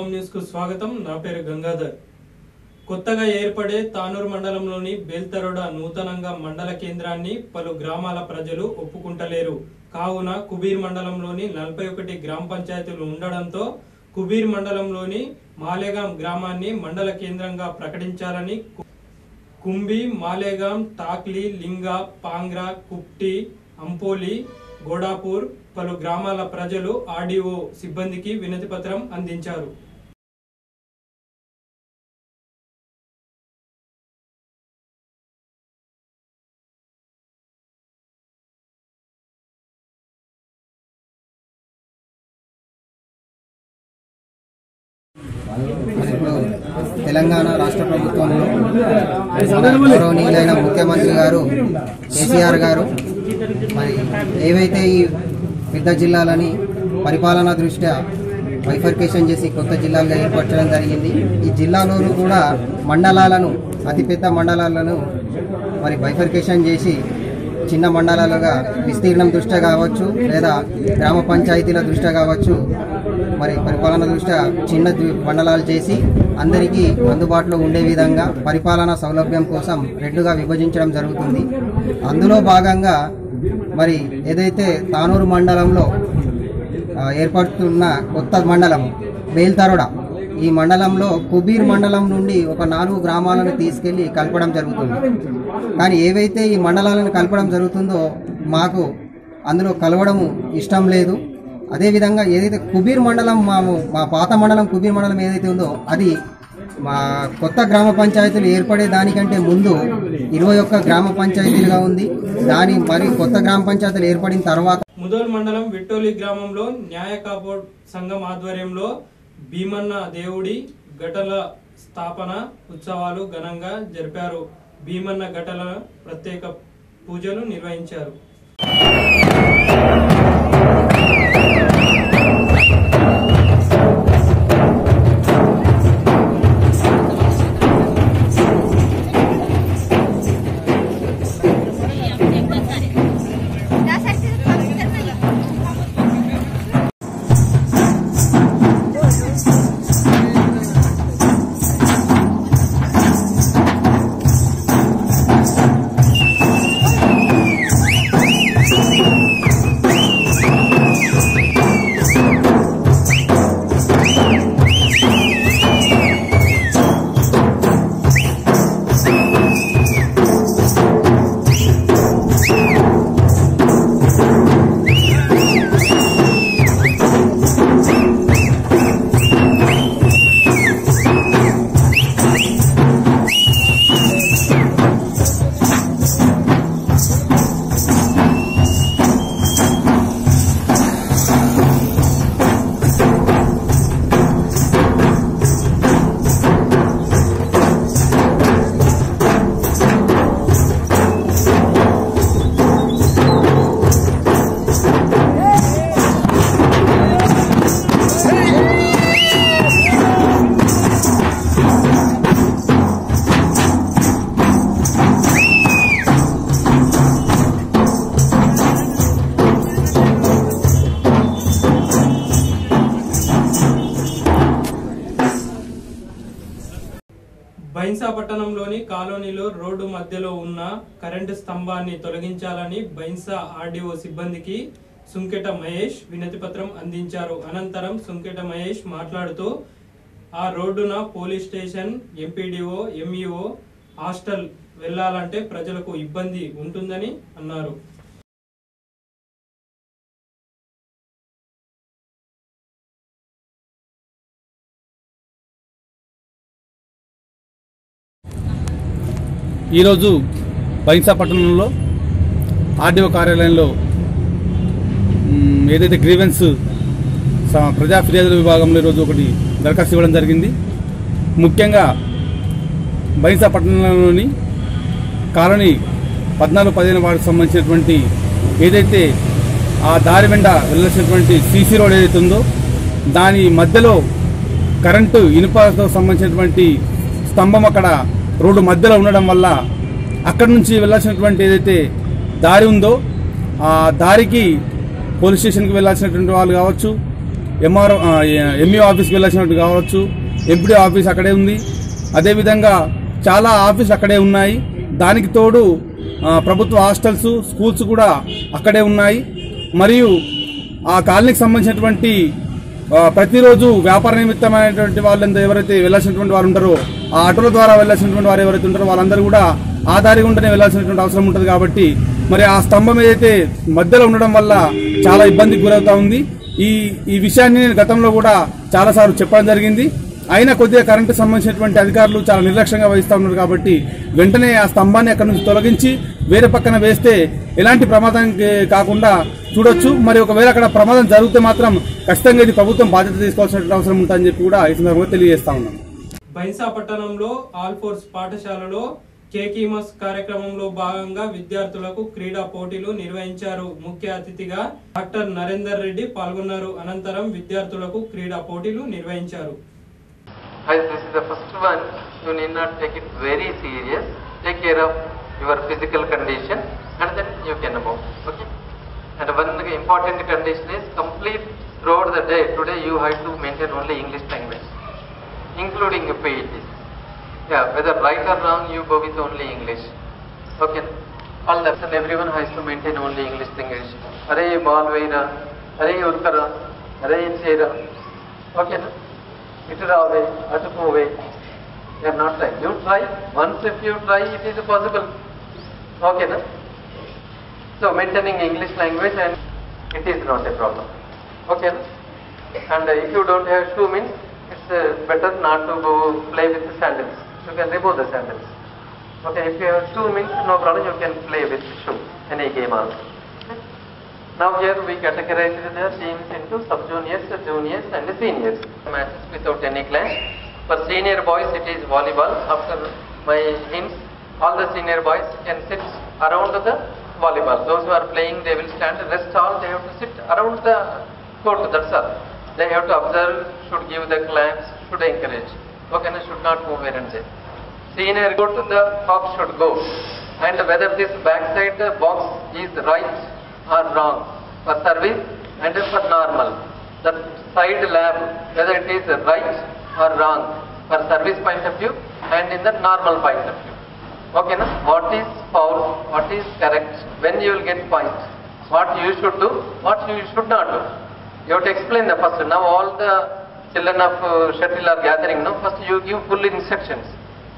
అవం న్యూస్కు స్వాగతం. నా పేరు గంగాధర్. కొత్తగా ఏర్పడే తానూరు మండలంలోని బేల్తరోడ నూతనంగా మండల కేంద్రాన్ని పలు గ్రామాల ప్రజలు ఒప్పుకుంటలేరు. కావున కుబీర్ మండలంలోని నలభై ఒకటి గ్రామ పంచాయతీలు ఉండడంతో కుబీర్ మండలంలోని మాలేగాం గ్రామాన్ని మండల కేంద్రంగా ప్రకటించాలని కు- కుంబి మాలేగాం టాక్లీ లింగా పాంగ్రా కుప్టి అంపోలి గోడాపూర్ పలు గ్రామాల ప్రజలు ఆర్డీఓ సిబ్బందికి వినతిపత్రం అందించారు. మరి ఇప్పుడు తెలంగాణ రాష్ట్ర ప్రభుత్వంలో నీలైన గౌరవనీయులైన ముఖ్యమంత్రి గారు కేసీఆర్ గారు మరి ఏవైతే ఈ పెద్ద జిల్లాలని పరిపాలనా దృష్ట్యా వైఫర్కేషన్ చేసి కొత్త జిల్లాలుగా ఏర్పరచడం జరిగింది ఈ జిల్లాలోనూ కూడా మండలాలను అతిపెద్ద మండలాలను మరి బైఫర్కేషన్ చేసి చిన్న మండలాలుగా విస్తీర్ణం దృష్ట్యా కావచ్చు లేదా గ్రామ పంచాయతీల దృష్ట్యా కావచ్చు మరి పరిపాలన దృష్ట్యా చిన్న మండలాలు చేసి అందరికీ అందుబాటులో ఉండే విధంగా పరిపాలన సౌలభ్యం కోసం రెండుగా విభజించడం జరుగుతుంది. అందులో భాగంగా మరి ఏదైతే తానూరు మండలంలో ఏర్పడుతున్న కొత్త మండలం బేల్తరోడ ఈ మండలంలో కుబీర్ మండలం నుండి ఒక నాలుగు గ్రామాలను తీసుకెళ్ళి కలపడం జరుగుతుంది. కానీ ఏవైతే ఈ మండలాలను కలపడం జరుగుతుందో మాకు అందులో కలవడం ఇష్టం లేదు. అదేవిధంగా ఏదైతే కుబీర్ మండలం మాము మా పాత మండలం కుబీర్ మండలం ఏదైతే ఉందో అది మా కొత్త గ్రామ పంచాయతీలు ఏర్పడే దానికంటే ముందు ఇరవై ఒక్క గ్రామ పంచాయతీలుగా ఉంది. దాని మరి కొత్త గ్రామ పంచాయతీలు ఏర్పడిన తర్వాత ముదోల్ మండలం విట్టోలి గ్రామంలో న్యాయ కాపోడ్ సంఘం ఆధ్వర్యంలో భీమన్న దేవుడి ఘటల స్థాపన ఉత్సవాలు ఘనంగా జరిపారు. భీమన్న ఘటల ప్రత్యేక పూజలు నిర్వహించారు. బైన్సా పట్టణంలోని కాలనీలో రోడ్డు మధ్యలో ఉన్న కరెంటు స్తంభాన్ని తొలగించాలని బైన్సా ఆర్డీఓ సిబ్బందికి సుంకెట మహేష్ వినతి పత్రం అందించారు. అనంతరం సుంకెట మహేష్ మాట్లాడుతూ ఆ రోడ్డున police station MPDO MEO hostel వెళ్ళాలంటే ప్రజలకు ఇబ్బంది ఉంటుందని అన్నారు. ఈరోజు బైన్సా పట్టణంలో ఆర్డీఓ కార్యాలయంలో ఏదైతే గ్రీవెన్స్ స- ప్రజా ఫిర్యాదుల విభాగంలో ఈరోజు ఒకటి దరఖాస్తు ఇవ్వడం జరిగింది. ముఖ్యంగా బైన్సా పట్టణంలోని కాలనీ పద్నాలుగు పదిహేను వారికి సంబంధించినటువంటి ఏదైతే ఆ దారి వెంట వెళ్ళాల్సినటువంటి సీసీ రోడ్ ఏదైతే ఉందో దాని మధ్యలో కరెంటు ఇనుపతో సంబంధించినటువంటి స్తంభం అక్కడ రోడ్డు మధ్యలో ఉండడం వల్ల అక్కడి నుంచి వెళ్ళాల్సినటువంటి ఏదైతే దారి ఉందో ఆ దారికి పోలీస్ స్టేషన్కి వెళ్ళాల్సినటువంటి వాళ్ళు కావచ్చు ఎంఆర్ ఎంఈ ఆఫీస్కి వెళ్ళాల్సినట్టు కావచ్చు ఎంపీడీ ఆఫీస్ అక్కడే ఉంది. అదేవిధంగా చాలా ఆఫీస్ అక్కడే ఉన్నాయి. దానికి తోడు ప్రభుత్వ హాస్టల్స్ స్కూల్స్ కూడా అక్కడే ఉన్నాయి. మరియు ఆ కాలనీకి సంబంధించినటువంటి ప్రతిరోజు వ్యాపార నిమిత్తమైనటువంటి వాళ్ళంతా ఎవరైతే వెళ్ళాల్సినటువంటి వారు ఉంటారో ఆ ఆటోల ద్వారా వెళ్ళాల్సినటువంటి వారు ఎవరైతే ఉంటారో వాళ్ళందరూ కూడా ఆ దారి గుంటనే వెళ్ళాల్సినటువంటి అవసరం ఉంటుంది కాబట్టి మరి ఆ స్తంభం ఏదైతే మధ్యలో ఉండడం వల్ల చాలా ఇబ్బందికి గురవుతా ఉంది. ఈ ఈ విషయాన్ని నేను గతంలో కూడా చాలాసార్లు చెప్పడం జరిగింది. అయినా కొద్దిగా కరెంటు సంబంధించినటువంటి అధికారులు చాలా నిర్లక్ష్యంగా వహిస్తూ ఉన్నారు కాబట్టి వెంటనే ఆ స్తంభాన్ని అక్కడి నుంచి తొలగించి వేరే పక్కన వేస్తే ఎలాంటి ప్రమాదం కాకుండా చూడొచ్చు. మరి ఒకవేళ అక్కడ ప్రమాదం జరిగితే మాత్రం ఖచ్చితంగా ఇది ప్రభుత్వం బాధ్యత తీసుకోవాల్సిన అవసరం ఉంటుందని చెప్పి కూడా ఈ సందర్భంగా తెలియజేస్తా ఉన్నాం. బైన్సా పట్టణంలో ఆల్ ఫోర్స్ పాఠశాలలో కేకీమస్ కార్యక్రమంలో భాగంగా విద్యార్థులకు క్రీడా పోటీలు నిర్వహించారు. ముఖ్య అతిథిగా డాక్టర్ నరేందర్ రెడ్డి పాల్గొన్నారు. అనంతరం విద్యార్థులకు క్రీడా పోటీలు నిర్వహించారు. Important condition is complete throughout the day today you have to maintain only English language including the pages. Yeah, whether right or wrong, you go with only English. Okay, all that and everyone has to maintain only English English. Arey Balvaira, Arey Uttara, Arey Chera. Okay, no? Itarave, Atukove. You are not right. You try. Once if you try, it is possible. Okay, no? So maintaining English language and it is not a problem. Okay, no? And uh, if you don't have two means uh, better not to go play with the sandals. You can remove the sandals. Okay, if you have two means no problem, you can play with shoe, any game also. Now here we categorize the teams into sub-juniors, juniors and seniors. Matches without any clash. For senior boys it is volleyball. After my hints, all the senior boys can sit around the volleyball. Those who are playing they will stand, rest all they have to sit around the court, that's all. They have to observe, should give the claps, should encourage. Okay, no, should not move here and there. Senior go to the box should go. And whether this backside box is right or wrong for service and for normal. The side lab, whether it is right or wrong for service point of view and in the normal point of view. Okay, na? What is foul, what is correct, when you will get points, what you should do, what you should not do. You have to explain the first. Now all the children of uh, shuttle are gathering. No, first you give full instructions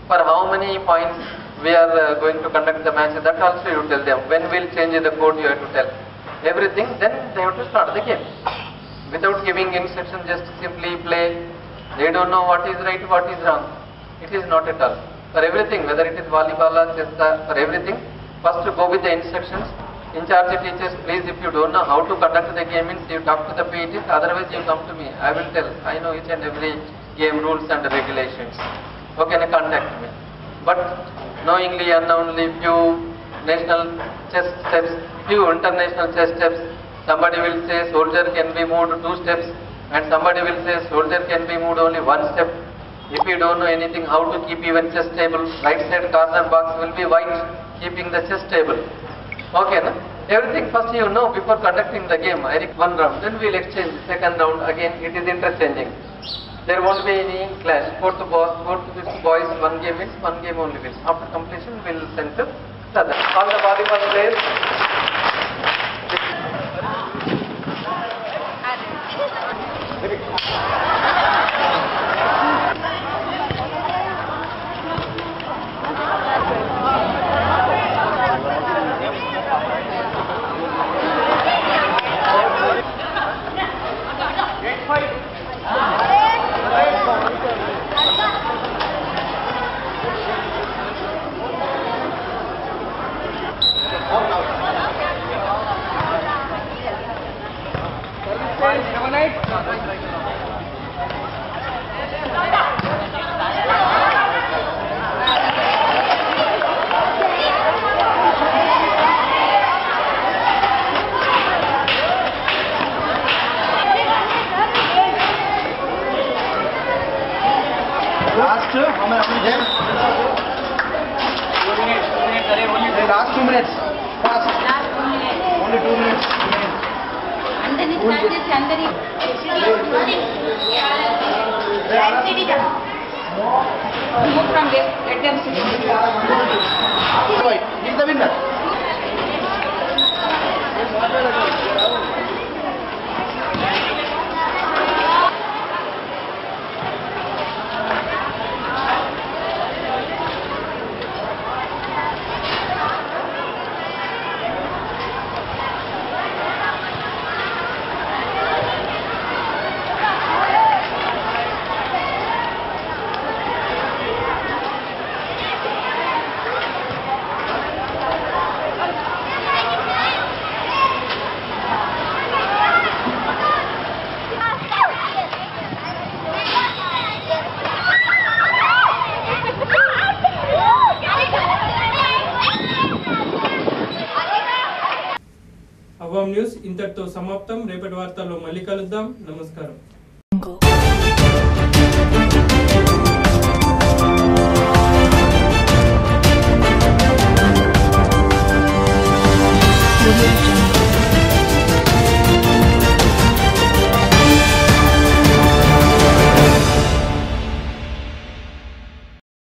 for how many points we are uh, going to conduct the match. That also you tell them. When we'll change the code, you have to tell everything. Then they have to start the game. Without giving instructions, just simply play. They don't know what is right, what is wrong. It is not at all. For everything, whether it is volleyball or chess, for everything, first go with the instructions. In charge teachers, please, if you don't know how to conduct the game, means you talk to the PETs, otherwise you come to me. I will tell. I know each and every game rules and regulations. Okay, now contact me. But knowingly, unknowingly, few national chess steps, few international chess steps, somebody will say soldier can be moved two steps, and somebody will say soldier can be moved only one step. If you don't know anything how to keep even chess table, right side corner box will be white, keeping the chess table. Okay, na? Everything first you know before conducting the game. Think one round, then we'll exchange. Second round, again it is interchanging. There won't be any clash. Fourth boy, fourth with boys, one game wins, one game only wins. After completion, we'll send to the other. All the volleyball players. Okay, last two minutes. Fast. Last two minutes. Only two minutes. Andani, Move from left. Let them sit. Right. The winner. ఇంతటితో సమాప్తం. రేపటి వార్తల్లో మళ్ళీ కలుద్దాం. నమస్కారం.